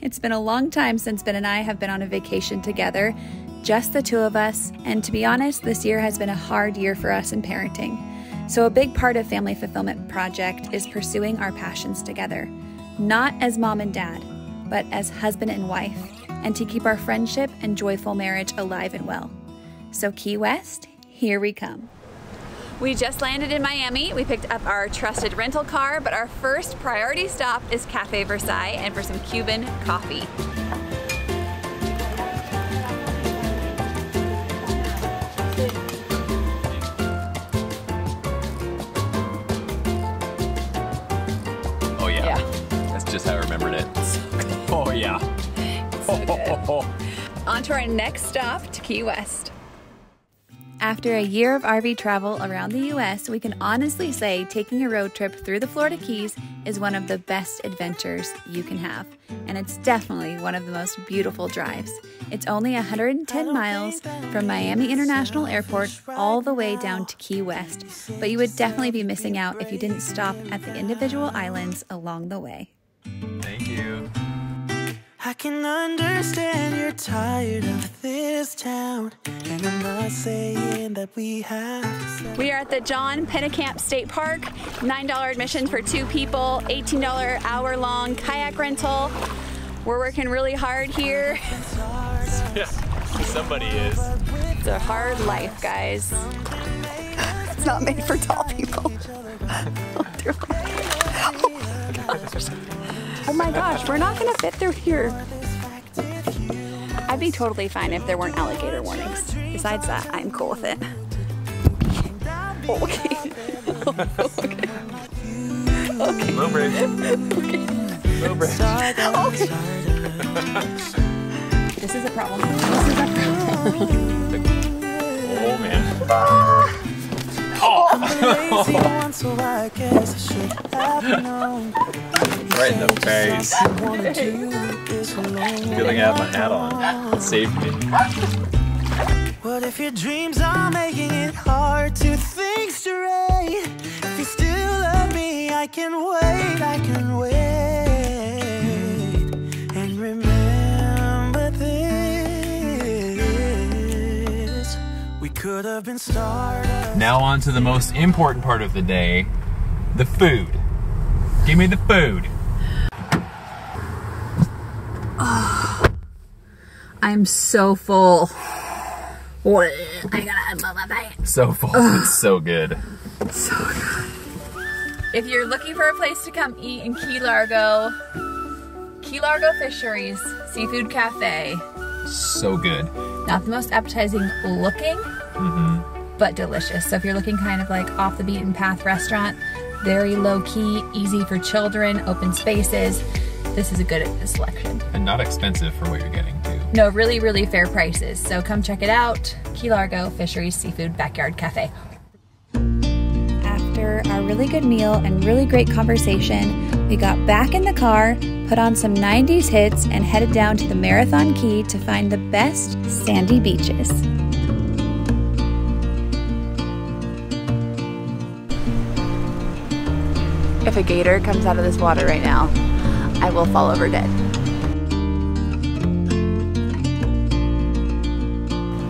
It's been a long time since Ben and I have been on a vacation together, just the two of us, and to be honest, this year has been a hard year for us in parenting. So, a big part of Family Fulfillment Project is pursuing our passions together, not as mom and dad, but as husband and wife, and to keep our friendship and joyful marriage alive and well. So, Key West, here we come. We just landed in Miami. We picked up our trusted rental car, but our first priority stop is Cafe Versailles and for some Cuban coffee. Oh yeah. That's just how I remembered it. Oh yeah. On to our next stop to Key West. After a year of RV travel around the US, we can honestly say taking a road trip through the Florida Keys is one of the best adventures you can have. And it's definitely one of the most beautiful drives. It's only 110 miles from Miami International Airport all the way down to Key West, but you would definitely be missing out if you didn't stop at the individual islands along the way. Thank you. I can understand you're tired of this town, and I'm not saying that we have. We are at the John Pennekamp State Park. $9 admission for two people, $18 hour long kayak rental. We're working really hard here. Yeah. Somebody is. It's a hard life, guys. It's not made for tall people. Oh, dear Lord. Oh my gosh, we're not gonna fit through here. I'd be totally fine if there weren't alligator warnings. Besides that, I'm cool with it. Okay. okay. Low bridge. Okay. Low bridge. This is a problem. This is a problem. Lazy one, so I guess I should have known. Right in the face. Wanna do this. Good thing I have my hat on. It saved me. What if your dreams are making it hard to think straight? If you still love me, I can wait, I can Now on to the most important part of the day, the food. Give me the food. I'm so full. I gotta unload my pants. So full. It's so good. If you're looking for a place to come eat in Key Largo, Key Largo Fisheries Seafood Cafe. So good. Not the most appetizing looking, Mm-hmm. but delicious. So if you're looking kind of like off the beaten path restaurant, very low key, easy for children, open spaces, this is a good selection. And not expensive for what you're getting too. No, really, really fair prices. So come check it out. Key Largo Fisheries Seafood Backyard Cafe. After our really good meal and really great conversation, we got back in the car, put on some 90s hits, and headed down to the Marathon Key to find the best sandy beaches. If a gator comes out of this water right now, I will fall over dead.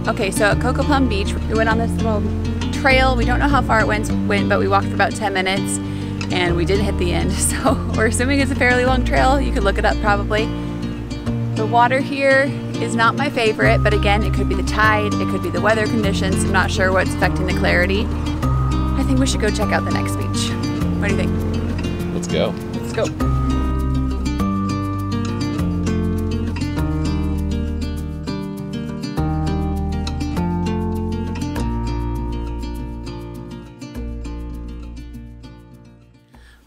Okay, so at Coco Plum Beach, we went on this little trail. We don't know how far it went, went, but we walked for about 10 minutes and we didn't hit the end. So we're assuming it's a fairly long trail. You could look it up probably. The water here is not my favorite, but again, it could be the tide, it could be the weather conditions. I'm not sure what's affecting the clarity. I think we should go check out the next beach. What do you think? Let's go. Let's go.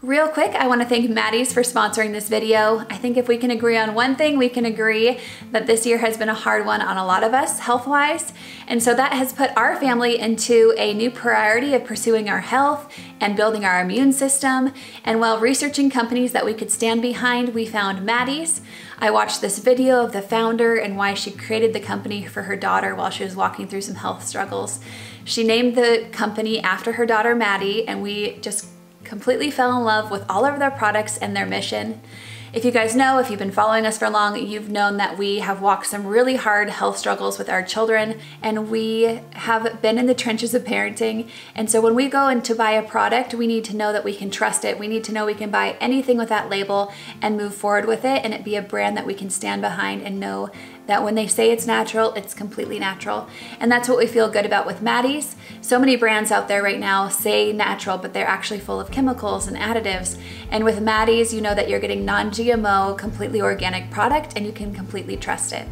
Real quick, I wanna thank Maty's for sponsoring this video. I think if we can agree on one thing, we can agree that this year has been a hard one on a lot of us, health-wise. And so that has put our family into a new priority of pursuing our health and building our immune system. And while researching companies that we could stand behind, we found Maty's. I watched this video of the founder and why she created the company for her daughter while she was walking through some health struggles. She named the company after her daughter Maty, and we just completely fell in love with all of their products and their mission. If you guys know, if you've been following us for long, you've known that we have walked some really hard health struggles with our children and we have been in the trenches of parenting. And so when we go in to buy a product, we need to know that we can trust it. We need to know we can buy anything with that label and move forward with it and it be a brand that we can stand behind and know that when they say it's natural, it's completely natural. And that's what we feel good about with Maty's. So many brands out there right now say natural, but they're actually full of chemicals and additives. And with Maty's, you know that you're getting non-GMO, completely organic product and you can completely trust it.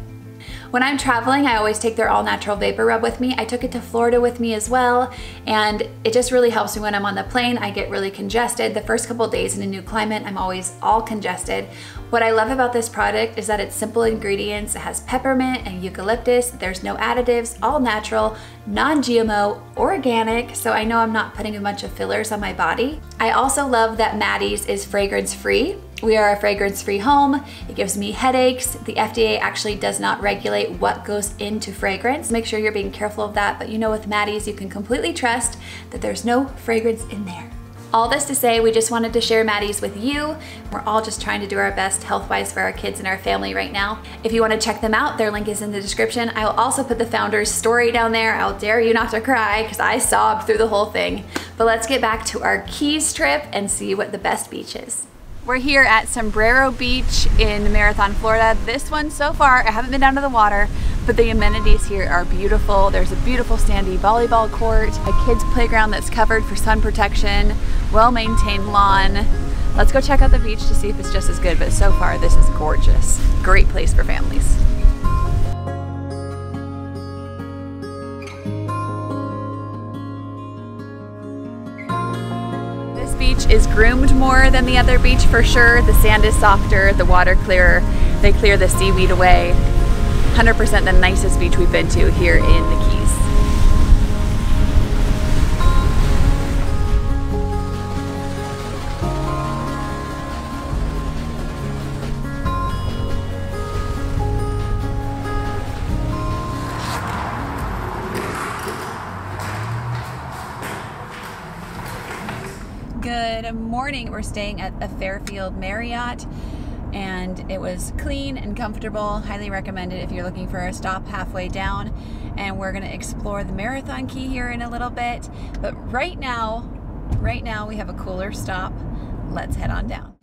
When I'm traveling, I always take their all natural vapor rub with me. I took it to Florida with me as well, and it just really helps me when I'm on the plane. I get really congested. The first couple days in a new climate, I'm always all congested. What I love about this product is that it's simple ingredients. It has peppermint and eucalyptus. There's no additives, all natural, non-GMO, organic, so I know I'm not putting a bunch of fillers on my body. I also love that Maty's is fragrance free. We are a fragrance-free home. It gives me headaches. The FDA actually does not regulate what goes into fragrance. Make sure you're being careful of that, but you know with Maty's, you can completely trust that there's no fragrance in there. All this to say, we just wanted to share Maty's with you. We're all just trying to do our best health-wise for our kids and our family right now. If you wanna check them out, their link is in the description. I will also put the founder's story down there. I'll dare you not to cry because I sobbed through the whole thing. But let's get back to our Keys trip and see what the best beach is. We're here at Sombrero Beach in Marathon, Florida. This one so far, I haven't been down to the water, but the amenities here are beautiful. There's a beautiful sandy volleyball court, a kid's playground that's covered for sun protection, well-maintained lawn. Let's go check out the beach to see if it's just as good, but so far this is gorgeous. Great place for families. This beach is groomed more than the other beach for sure. The sand is softer, the water clearer, they clear the seaweed away. 100% the nicest beach we've been to here in the Keys. Good morning. We're staying at the Fairfield Marriott and it was clean and comfortable. Highly recommended if you're looking for a stop halfway down. And we're gonna explore the Marathon Key here in a little bit. But right now, right now we have a cooler stop. Let's head on down.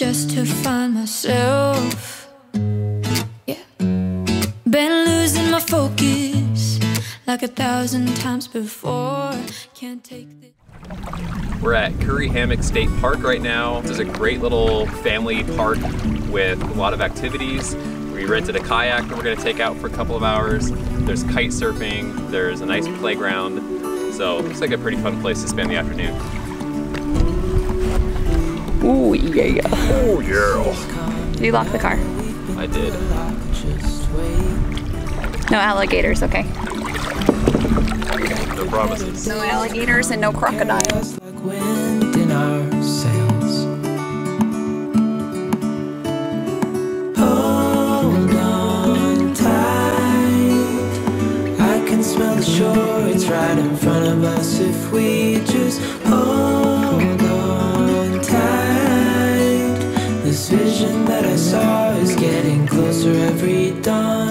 Just to find myself. Yeah. Been losing my focus like a thousand times before. Can't take this. We're at Curry Hammock State Park right now. This is a great little family park with a lot of activities. We rented a kayak that we're gonna take out for a couple of hours. There's kite surfing, there's a nice playground. So it looks like a pretty fun place to spend the afternoon. Ooh, yeah. Oh yeah. Did you lock the car? I did. No alligators, okay. No promises. No alligators and no crocodiles. like wind in our sails. Hold on tight. I can smell the shore, it's right in front of us if we just hold that I saw is getting closer every dawn.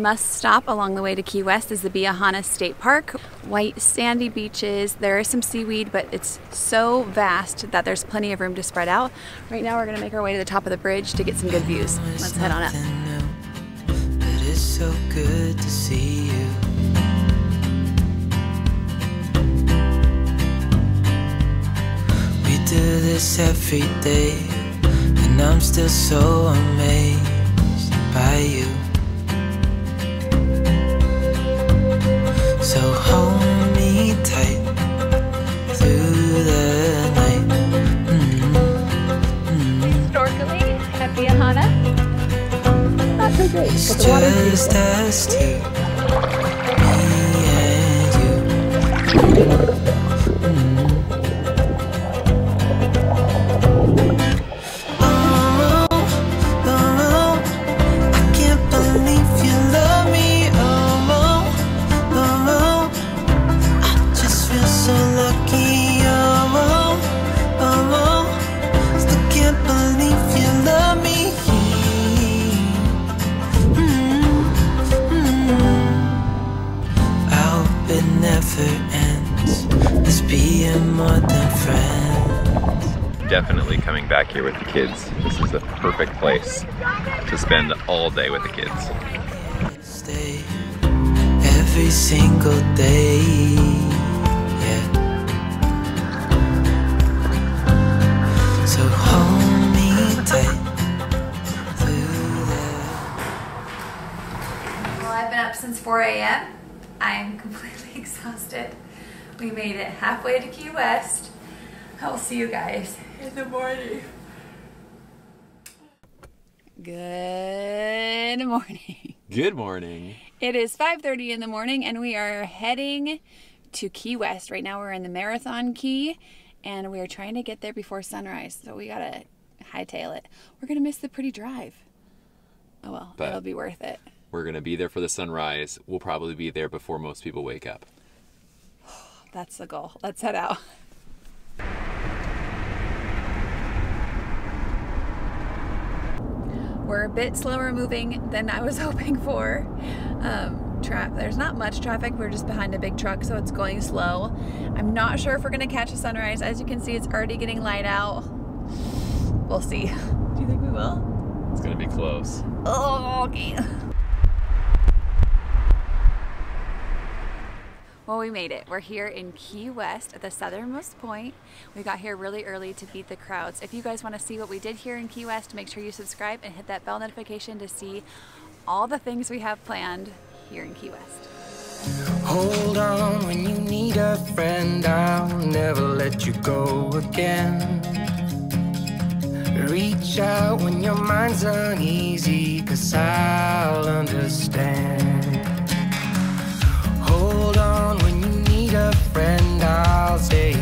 Must stop along the way to Key West is the Bahia Honda State Park. White sandy beaches. There is some seaweed, but it's so vast that there's plenty of room to spread out. Right now we're gonna make our way to the top of the bridge to get some good views. Let's head on up. New, so good to see you. We do this every day, and I'm still so amazed by you. So hold me tight through the night. Mm-hmm. Snorkeling at Bahia Honda. Not so great, but the water's beautiful. Here with the kids. This is the perfect place to spend all day with the kids. Stay every single day. Yeah. So hold me tight through the. Well, I've been up since 4 a.m. I'm completely exhausted. We made it halfway to Key West. I will see you guys in the morning. Good morning. Good morning. It is 5:30 in the morning and we are heading to Key West. Right now we're in the Marathon Key and we are trying to get there before sunrise. So we got to hightail it. We're going to miss the pretty drive. Oh well, But- it'll be worth it. We're gonna be there for the sunrise. We'll probably be there before most people wake up. That's the goal. Let's head out. We're a bit slower moving than I was hoping for. Um, tra- there's not much traffic. We're just behind a big truck, so it's going slow. I'm not sure if we're going to catch a sunrise. As you can see, it's already getting light out. We'll see. Do you think we will? It's gonna be close. Oh, okay. Well, we made it. We're here in Key West at the southernmost point. We got here really early to beat the crowds. If you guys want to see what we did here in Key West, make sure you subscribe and hit that bell notification to see all the things we have planned here in Key West. Hold on when you need a friend. I'll never let you go again. Reach out when your mind's uneasy, cause I stay